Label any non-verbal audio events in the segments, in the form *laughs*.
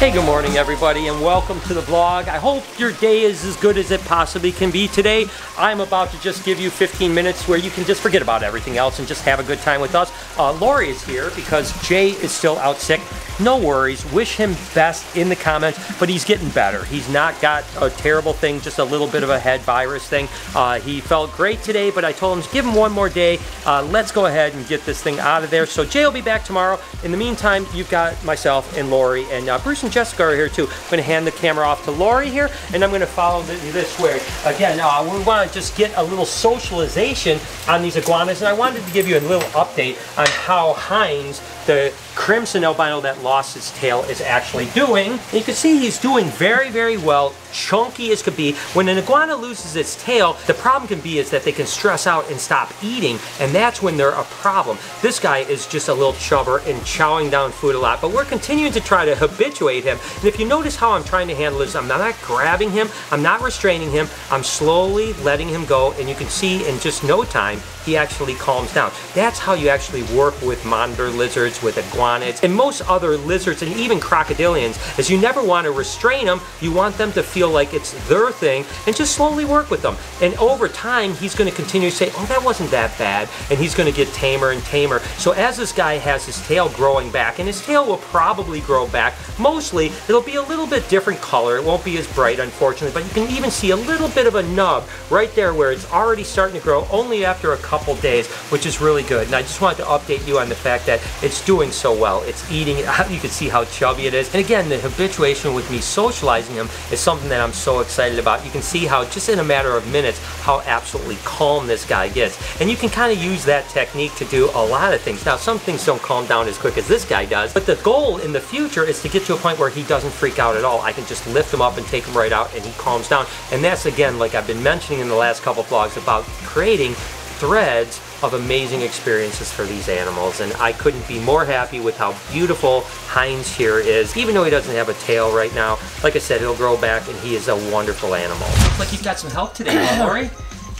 Hey, good morning, everybody, and welcome to the vlog. I hope your day is as good as it possibly can be today. I'm about to just give you 15 minutes where you can just forget about everything else and just have a good time with us. Uh, Lori is here because Jay is still out sick. No worries. Wish him best in the comments, but he's getting better. He's not got a terrible thing, just a little bit of a head virus thing. Uh, he felt great today, but I told him, to give him one more day. Uh, let's go ahead and get this thing out of there. So Jay will be back tomorrow. In the meantime, you've got myself and Lori, and uh, Bruce and Jessica are here too. I'm to hand the camera off to Lori here, and I'm to follow the, this way. Again, uh, we want to just get a little socialization on these iguanas, and I wanted to give you a little update on how Heinz, the crimson albino that lost its tail is actually doing. And you can see he's doing very, very well, chunky as could be. When an iguana loses its tail, the problem can be is that they can stress out and stop eating, and that's when they're a problem. This guy is just a little chubber and chowing down food a lot, but we're continuing to try to habituate him. And if you notice how I'm trying to handle this, I'm not grabbing him, I'm not restraining him, I'm slowly letting him go, and you can see in just no time, he actually calms down. That's how you actually work with monitor lizards, with iguanids, and most other lizards, and even crocodilians, is you never want to restrain them. You want them to feel like it's their thing, and just slowly work with them. And over time, he's going to continue to say, oh, that wasn't that bad, and he's going to get tamer and tamer. So as this guy has his tail growing back, and his tail will probably grow back, mostly, it'll be a little bit different color. It won't be as bright, unfortunately, but you can even see a little bit of a nub right there where it's already starting to grow only after a couple days, which is really good. And I just wanted to update you on the fact that it's doing so well. It's eating, *laughs* you can see how chubby it is. And again, the habituation with me socializing him is something that I'm so excited about. You can see how just in a matter of minutes, how absolutely calm this guy gets. And you can kind of use that technique to do a lot of things. Now, some things don't calm down as quick as this guy does, but the goal in the future is to get to a point where he doesn't freak out at all. I can just lift him up and take him right out and he calms down. And that's again, like I've been mentioning in the last couple vlogs about creating threads of amazing experiences for these animals and I couldn't be more happy with how beautiful Heinz here is even though he doesn't have a tail right now like I said he'll grow back and he is a wonderful animal. Looks like you've got some help today, huh, *coughs* Lori?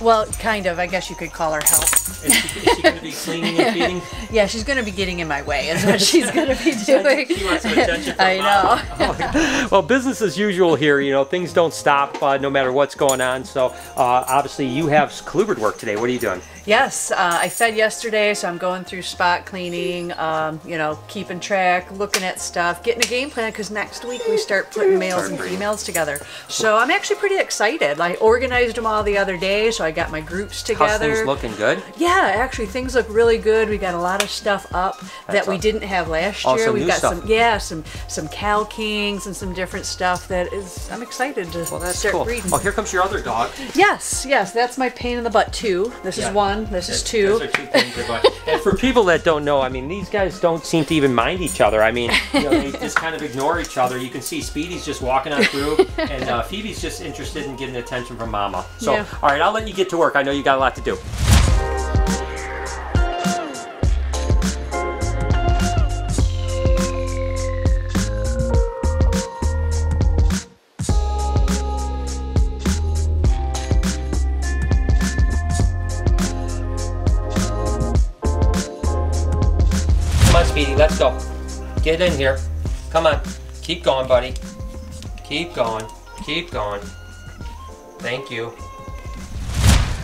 Well, kind of. I guess you could call her help. Is she, she going to be cleaning and feeding? *laughs* yeah, she's going to be getting in my way. Is what she's going to be doing. *laughs* she wants some attention from *laughs* I know. Oh, well, business as usual here. You know, things don't stop uh, no matter what's going on. So uh, obviously, you have colubrid work today. What are you doing? Yes, uh, I fed yesterday, so I'm going through spot cleaning, um, you know, keeping track, looking at stuff, getting a game plan because next week we start putting males and females together. So I'm actually pretty excited. I organized them all the other day, so I got my groups together. How's things looking good? Yeah, actually things look really good. We got a lot of stuff up That's that we up. didn't have last year. some We've got stuff. some, yeah, some some Cal Kings and some different stuff that is. I'm excited to Well, that's start cool. breeding. Oh, here comes your other dog. Yes, yes, that's my pain in the butt too. This Yeah. is one. This is Those two. are two things about- and for people that don't know, I mean, these guys don't seem to even mind each other. I mean, you know, they just kind of ignore each other. You can see Speedy's just walking on through, *laughs* and uh, Phoebe's just interested in getting attention from Mama. So, Yeah. all right, I'll let you get to work. I know you got a lot to do. Let's go. Get in here. Come on. Keep going, buddy. Keep going. Keep going. Thank you.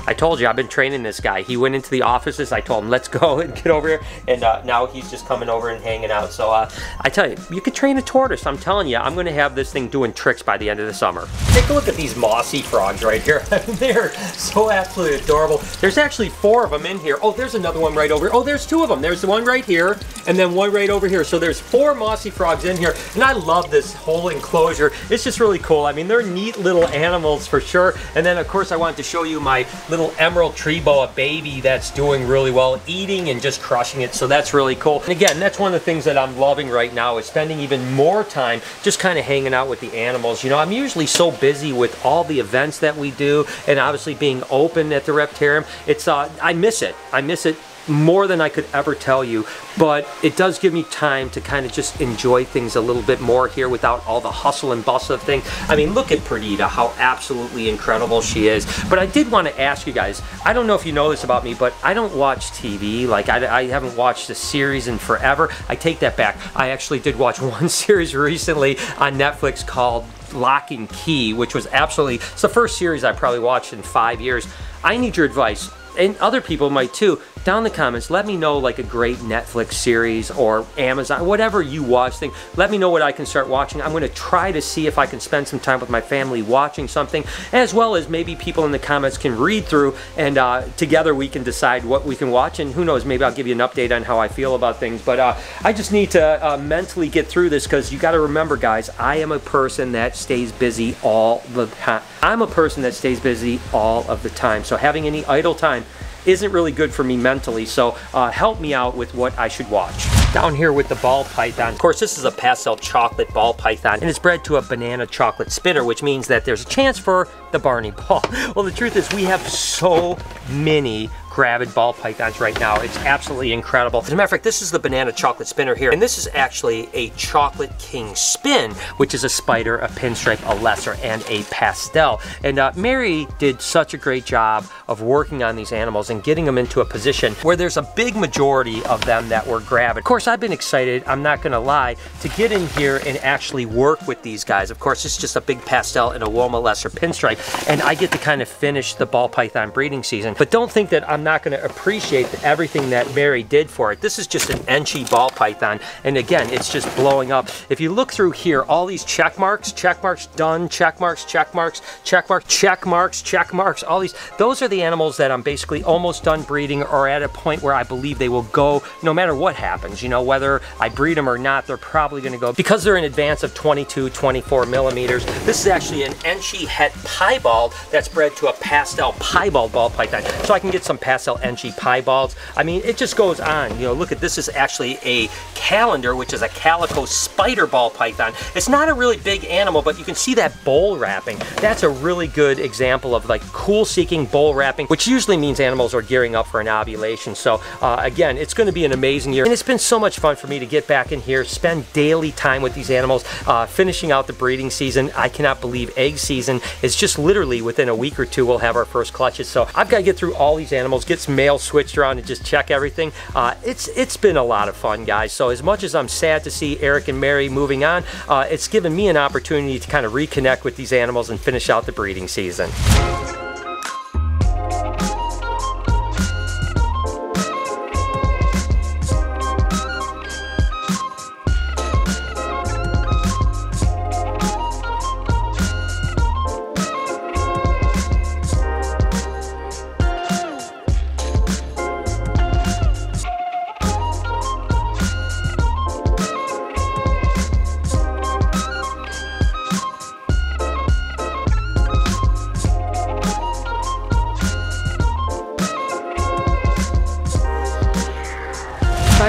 I told you, I've been training this guy. He went into the offices. I told him, let's go *laughs* and get over here. And uh, now he's just coming over and hanging out. So uh, I tell you, you could train a tortoise. I'm telling you, I'm going to have this thing doing tricks by the end of the summer. Take a look at these mossy frogs right here. *laughs* They're so absolutely adorable. There's actually four of them in here. Oh, there's another one right over. Oh, there's two of them. There's the one right here and then one right over here. So there's four mossy frogs in here. And I love this whole enclosure. It's just really cool. I mean, they're neat little animals for sure. And then, of course, I wanted to show you my little emerald tree boa baby that's doing really well, eating and just crushing it. So that's really cool. And again, that's one of the things that I'm loving right now is spending even more time just kind of hanging out with the animals. You know, I'm usually so busy with all the events that we do and obviously being open at the Reptarium. It's, uh, I miss it. I miss it more than I could ever tell you, but it does give me time to kind of just enjoy things a little bit more here without all the hustle and bustle of things. I mean, look at Perdita, how absolutely incredible she is. But I did want to ask you guys, I don't know if you know this about me, but I don't watch TV. Like, I, I haven't watched a series in forever. I take that back. I actually did watch *laughs* one series recently on Netflix called Locke and Key, which was absolutely, it's the first series I probably watched in five years. I need your advice and other people might too, down in the comments, let me know like a great Netflix series or Amazon, whatever you watch thing. Let me know what I can start watching. I'm going to try to see if I can spend some time with my family watching something, as well as maybe people in the comments can read through and uh, together we can decide what we can watch. And who knows, maybe I'll give you an update on how I feel about things. But uh, I just need to uh, mentally get through this because you got to remember, guys, I am a person that stays busy all the time. I'm a person that stays busy all of the time. So having any idle time isn't really good for me mentally. So uh, help me out with what I should watch. Down here with the ball python. Of course, this is a pastel chocolate ball python and it's bred to a banana chocolate spinner, which means that there's a chance for the Barney ball. *laughs* Well, the truth is we have so many gravid ball pythons right now. It's absolutely incredible. As a matter of fact, this is the banana chocolate spinner here, and this is actually a chocolate king spin, which is a spider, a pinstripe, a lesser, and a pastel. And uh, Mary did such a great job of working on these animals and getting them into a position where there's a big majority of them that were gravid. Of course, I've been excited, I'm not gonna lie, to get in here and actually work with these guys. Of course, it's just a big pastel and a Woma lesser pinstripe, and I get to kind of finish the ball python breeding season. But don't think that I'm not going to appreciate everything that Mary did for it. This is just an Enchi ball python, and again, it's just blowing up. If you look through here, all these check marks, check marks done, check marks, check marks, check marks, check marks, check marks, all these, those are the animals that I'm basically almost done breeding are at a point where I believe they will go no matter what happens. You know, whether I breed them or not, they're probably going to go. Because they're in advance of 22, 24 millimeters, this is actually an Enchi het piebald that's bred to a pastel piebald ball python. So I can get some pastel Enchi piebalds. I mean, it just goes on. You know, look at this is actually a calendar, which is a calico spider ball python. It's not a really big animal, but you can see that bowl wrapping. That's a really good example of like cool seeking bowl wrapping, which usually means animals are gearing up for an ovulation. So uh, again, it's going to be an amazing year. And it's been so much fun for me to get back in here, spend daily time with these animals, uh, finishing out the breeding season. I cannot believe egg season is just literally within a week or two we'll have our first clutches. So I've got to get through all these animals, get some males switched around and just check everything. Uh, it's It's been a lot of fun, guys. So as much as I'm sad to see Eric and Mary moving on, uh, it's given me an opportunity to kind of reconnect with these animals and finish out the breeding season.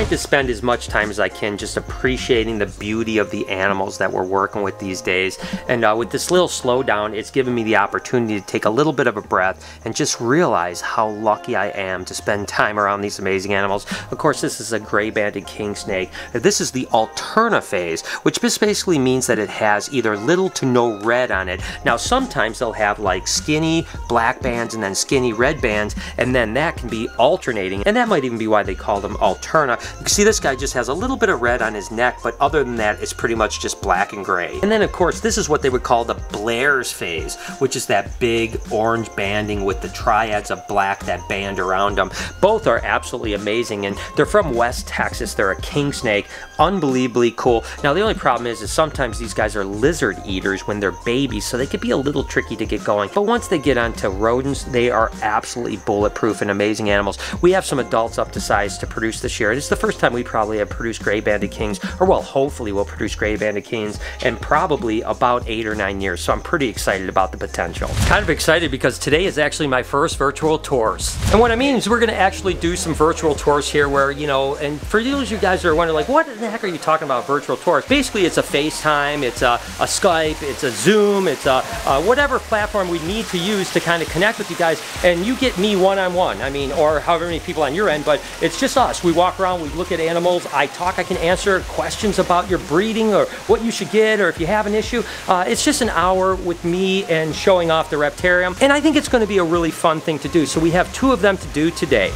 To spend as much time as I can just appreciating the beauty of the animals that we're working with these days. And uh, with this little slowdown, it's given me the opportunity to take a little bit of a breath and just realize how lucky I am to spend *laughs* time around these amazing animals. Of course, this is a gray banded king snake. This is the alterna phase, which just basically means that it has either little to no red on it. Now, sometimes they'll have like skinny black bands and then skinny red bands, and then that can be alternating. And that might even be why they call them alterna. You can see this guy just has a little bit of red on his neck, but other than that, it's pretty much just black and gray. And then of course, this is what they would call the Blair's phase, which is that big orange banding with the triads of black that band around them. Both are absolutely amazing, and they're from West Texas. They're a king snake, unbelievably cool. Now the only problem is, is sometimes these guys are lizard eaters when they're babies, so they could be a little tricky to get going. But once they get onto rodents, they are absolutely bulletproof and amazing animals. We have some adults up to size to produce this year. It's the first first time we probably have produced gray banded kings, or well, hopefully we'll produce gray banded kings in probably about eight or nine years. So I'm pretty excited about the potential. Kind of excited because today is actually my first virtual tours. And what I mean is we're gonna actually do some virtual tours here where, you know, and for those of you guys that are wondering like, what the heck are you talking about virtual tours? Basically it's a FaceTime, it's a, a Skype, it's a Zoom, it's a, a whatever platform we need to use to kind of connect with you guys and you get me one-on-one. -on -one. I mean, or however many people on your end, but it's just us. We walk around, we look at animals, I talk, I can answer questions about your breeding or what you should get or if you have an issue. Uh, it's just an hour with me and showing off the Reptarium. And I think it's gonna be a really fun thing to do. So we have two of them to do today.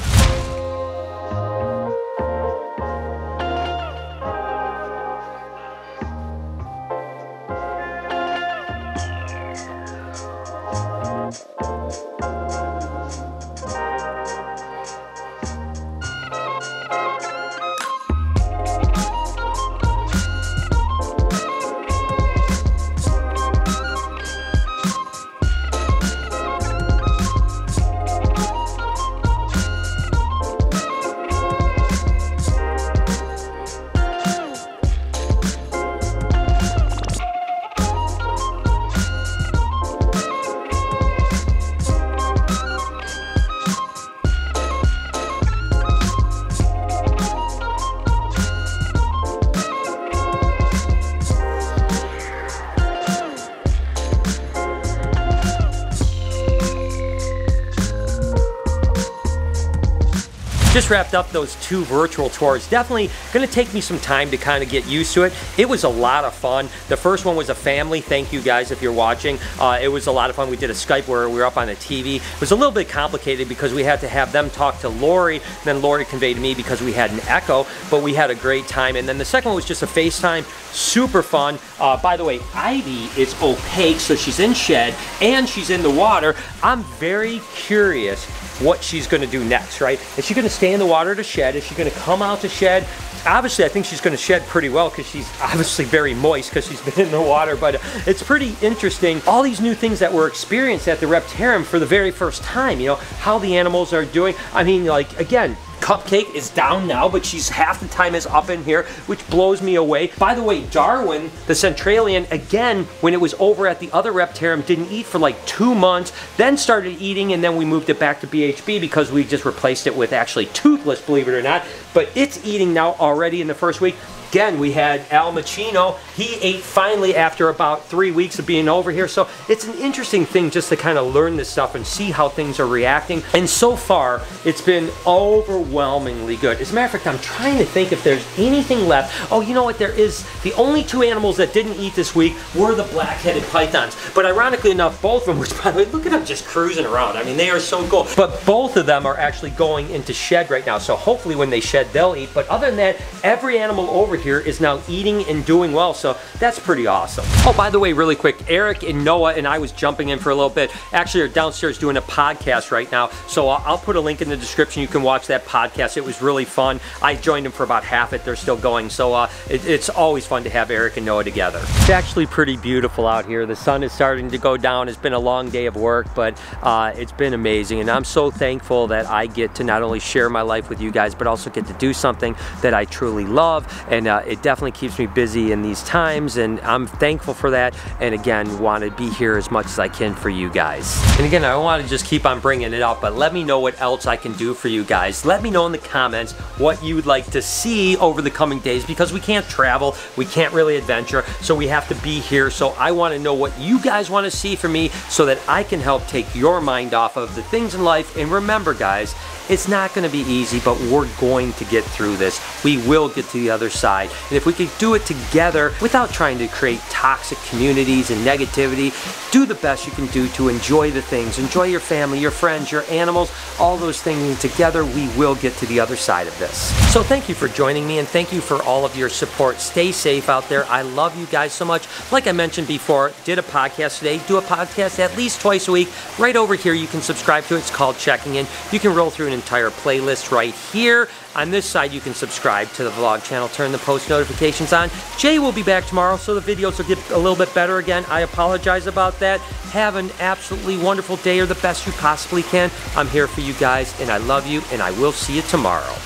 Just wrapped up those two virtual tours. Definitely gonna take me some time to kind of get used to it. It was a lot of fun. The first one was a family. Thank you guys if you're watching. Uh, it was a lot of fun. We did a Skype where we were up on the TV. It was a little bit complicated because we had to have them talk to Lori, then Lori conveyed to me because we had an echo, but we had a great time. And then the second one was just a FaceTime, super fun. Uh, by the way, Ivy is opaque, so she's in shed and she's in the water. I'm very curious what she's to do next, right? Is she to stay in the water to shed? Is she to come out to shed? Obviously, I think she's going to shed pretty well because she's obviously very moist because she's *laughs* been in the water, but uh, it's pretty interesting. All these new things that were experienced at the Reptarium for the very first time, you know, how the animals are doing. I mean, like, again, Cupcake is down now, but she's half the time is up in here, which blows me away. By the way, Darwin, the Centralian, again, when it was over at the other Reptarium, didn't eat for like two months, then started eating, and then we moved it back to BHB because we just replaced it with actually toothless, believe it or not. But it's eating now already in the first week. Again, we had Al Machino. He ate finally after about three weeks of being over here. So it's an interesting thing just to kind of learn this stuff and see how things are reacting. And so far, it's been overwhelmingly good. As a matter of fact, I'm trying to think if there's anything left. Oh, you know what? There is. The only two animals that didn't eat this week were the black-headed pythons. But ironically enough, both of them, *laughs* which by the way, look at them just cruising around. I mean, they are so cool. But both of them are actually going into shed right now. So hopefully when they shed, they'll eat. But other than that, every animal over here is now eating and doing well, so that's pretty awesome. Oh, by the way, really quick, Eric and Noah and I was jumping in for a little bit, actually are downstairs doing a podcast right now, so I'll put a link in the description. You can watch that podcast. It was really fun. I joined them for about half it. They're still going, so uh, it, it's always fun to have Eric and Noah together. It's actually pretty beautiful out here. The sun is starting to go down. It's been a long day of work, but uh, it's been amazing, and I'm so thankful that I get to not only share my life with you guys, but also get to do something that I truly love, and uh, it definitely keeps me busy in these times and I'm thankful for that and again want to be here as much as I can for you guys. And again I want to just keep on bringing it up but let me know what else I can do for you guys. Let me know in the comments what you would like to see over the coming days because we can't travel, we can't really adventure so we have to be here so I want to know what you guys want to see from me so that I can help take your mind off of the things in life and remember guys it's not going to be easy, but we're going to get through this. We will get to the other side. And if we could do it together without trying to create toxic communities and negativity, do the best you can do to enjoy the things. Enjoy your family, your friends, your animals, all those things. And together, we will get to the other side of this. So thank you for joining me and thank you for all of your support. Stay safe out there. I love you guys so much. Like I mentioned before, did a podcast today. Do a podcast at least twice a week. Right over here, you can subscribe to it. It's called Checking In. You can roll through an entire playlist right here. On this side, you can subscribe to the vlog channel, turn the post notifications on. Jay will be back tomorrow, so the videos will get a little bit better again. I apologize about that. Have an absolutely wonderful day or the best you possibly can. I'm here for you guys, and I love you, and I will see you tomorrow.